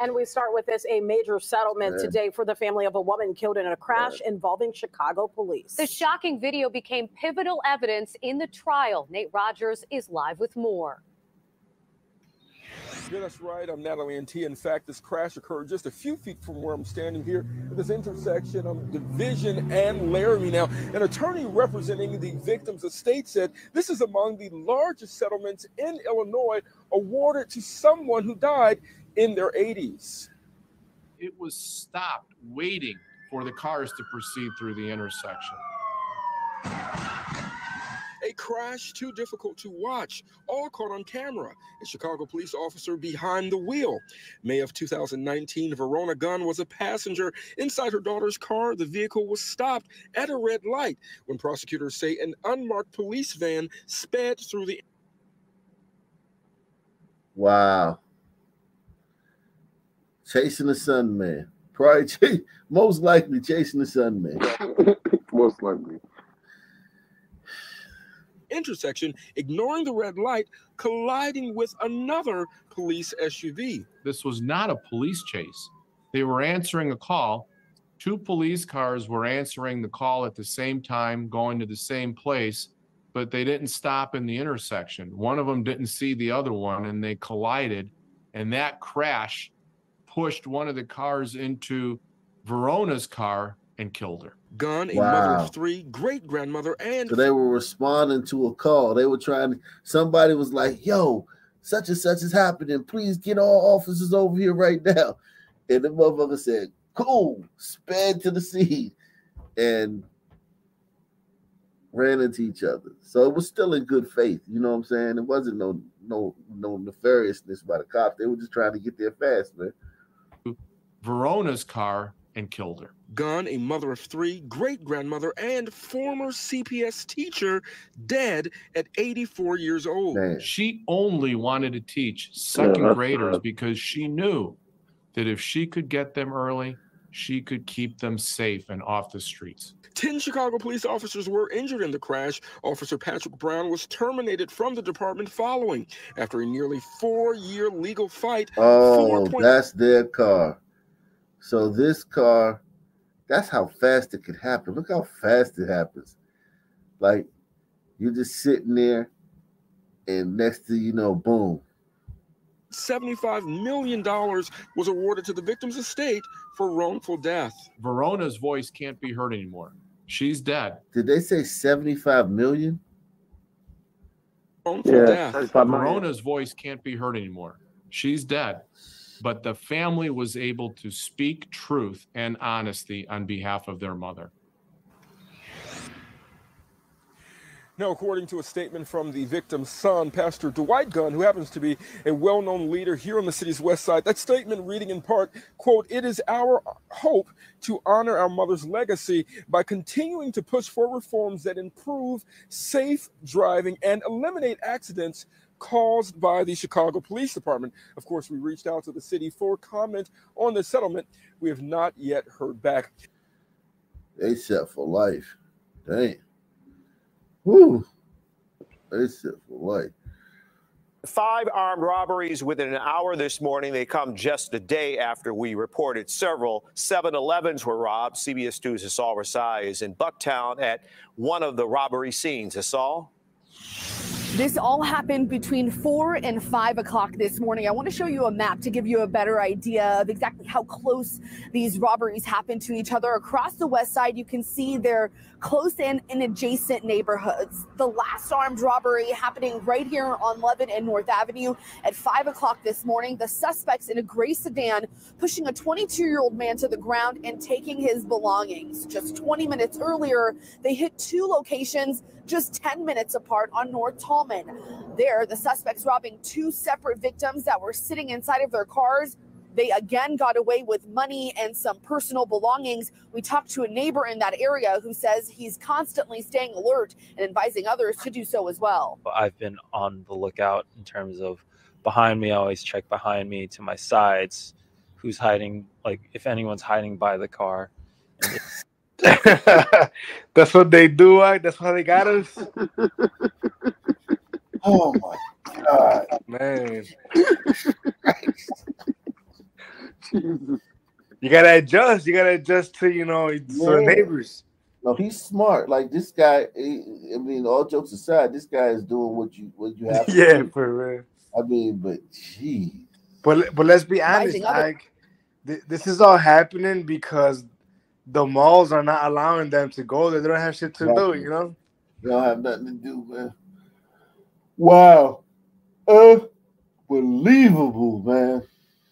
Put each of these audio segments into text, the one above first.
And we start with this a major settlement yeah. today for the family of a woman killed in a crash yeah. involving Chicago police. The shocking video became pivotal evidence in the trial. Nate Rogers is live with more. Yeah, that's right. I'm Natalie N.T. In fact, this crash occurred just a few feet from where I'm standing here at this intersection of Division and Laramie. Now, an attorney representing the victim's estate said this is among the largest settlements in Illinois awarded to someone who died in their 80s. It was stopped waiting for the cars to proceed through the intersection. A crash too difficult to watch, all caught on camera. A Chicago police officer behind the wheel. May of 2019, Verona Gunn was a passenger inside her daughter's car. The vehicle was stopped at a red light when prosecutors say an unmarked police van sped through the. Wow. Chasing the sun man. Probably ch- most likely chasing the sun man. most likely intersection, ignoring the red light, colliding with another police SUV. This was not a police chase. They were answering a call. Two police cars were answering the call at the same time, going to the same place, but they didn't stop in the intersection. One of them didn't see the other one and they collided. And that crash pushed one of the cars into Verona's car and killed her. Gunn, a wow. mother of three, great grandmother, and so they were responding to a call. They were trying. To, somebody was like, "Yo, such and such is happening. Please get all officers over here right now." And the motherfucker said, "Cool." Sped to the scene and ran into each other. So it was still in good faith. You know what I'm saying? It wasn't no no no nefariousness by the cops. They were just trying to get there fast, man. Verona's car and killed her. Gunn, a mother of three, great grandmother, and former CPS teacher, dead at 84 years old. Man. She only wanted to teach second yeah, graders because she knew that if she could get them early, she could keep them safe and off the streets. 10 Chicago police officers were injured in the crash. Officer Patrick Brown was terminated from the department following after a nearly four year legal fight. Oh, that's their car. So this car, that's how fast it could happen. Look how fast it happens. Like you're just sitting there, and next to you know, boom. $75 million was awarded to the victim's estate for wrongful death. Verona's voice can't be heard anymore. She's dead. Did they say 75 million? Wrongful yeah, death. Verona's voice can't be heard anymore. She's dead but the family was able to speak truth and honesty on behalf of their mother. Now, according to a statement from the victim's son, Pastor Dwight Gunn, who happens to be a well-known leader here on the city's west side, that statement reading in part, quote, it is our hope to honor our mother's legacy by continuing to push for reforms that improve safe driving and eliminate accidents caused by the Chicago Police Department. Of course, we reached out to the city for comment on the settlement. We have not yet heard back. They set for life. Dang. Woo. They set for life. Five armed robberies within an hour this morning. They come just a day after we reported several 7 Elevens were robbed. CBS 2's Asal Rezaei is in Bucktown at one of the robbery scenes. Asal? This all happened between 4 and 5 o'clock this morning. I want to show you a map to give you a better idea of exactly how close these robberies happen to each other. Across the west side, you can see they're close in in adjacent neighborhoods. The last armed robbery happening right here on Leavitt and North Avenue at 5 o'clock this morning. The suspects in a gray sedan pushing a 22 year old man to the ground and taking his belongings. Just 20 minutes earlier, they hit two locations just 10 minutes apart on North Talman. There, the suspects robbing two separate victims that were sitting inside of their cars. They again got away with money and some personal belongings. We talked to a neighbor in that area who says he's constantly staying alert and advising others to do so as well. I've been on the lookout in terms of behind me. I always check behind me to my sides, who's hiding, like if anyone's hiding by the car. That's what they do. Right? That's how they got us. oh my god, man! You gotta adjust. You gotta adjust to you know to the Yeah. neighbors. No, he's smart. Like this guy. he- I mean, all jokes aside, this guy is doing what you what you have. To Yeah, do. for real. I mean, but gee, But but let's be honest, like th- this is all happening because the malls are not allowing them to go there. They don't have shit to do, you know. you don't have nothing to do, man. Wow, unbelievable, man.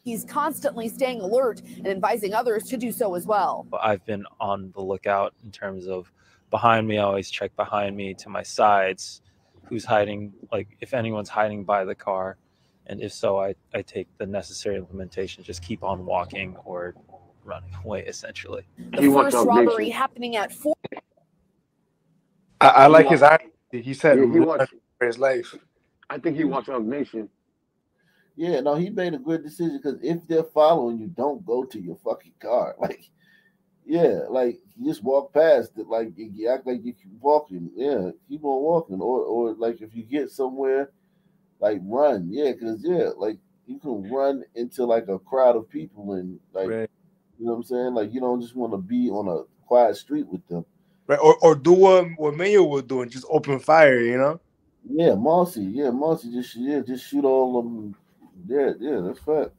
He's constantly staying alert and advising others to do so as well. I've been on the lookout in terms of behind me. I always check behind me to my sides, who's hiding, like if anyone's hiding by the car, and if so, I I take the necessary implementation. Just keep on walking or running away, essentially. The He wants first robbery happening at four. I, I like his honesty. He said Yeah, he run wants. for his life. I think he wants our nation. Yeah, no, he made a good decision because if they're following you, don't go to your fucking car. Like, yeah, like you just walk past it, like you- you act like you keep walking. Yeah, keep on walking, or or like if you get somewhere, like run. Yeah, because yeah, like you can run into like a crowd of people and like Right. you know what I'm saying. Like you don't just want to be on a quiet street with them. Right. Or or do what what Mayo was doing, just open fire, you know? Yeah, Mossy. Yeah, Mossy. Just yeah, just shoot all of them. Yeah, yeah, that's fact.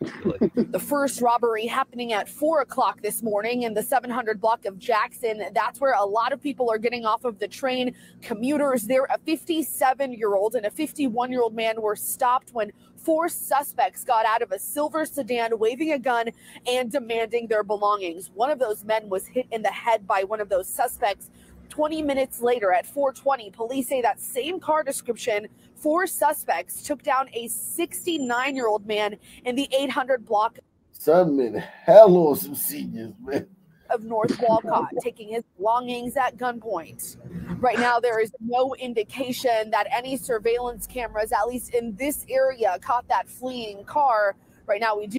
The first robbery happening at four o'clock this morning in the 700 block of Jackson. That's where a lot of people are getting off of the train. Commuters there, a 57 year old and a 51 year old man were stopped when four suspects got out of a silver sedan waving a gun and demanding their belongings. One of those men was hit in the head by one of those suspects. 20 minutes later at 420, police say that same car description, four suspects took down a 69 year old man in the 800 block Son, man, hell on some seniors, man. of North Wolcott, taking his belongings at gunpoint. Right now, there is no indication that any surveillance cameras, at least in this area, caught that fleeing car. Right now, we do.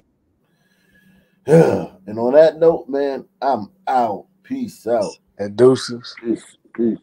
and on that note, man, I'm out. Peace out. And deuces. Peace, peace.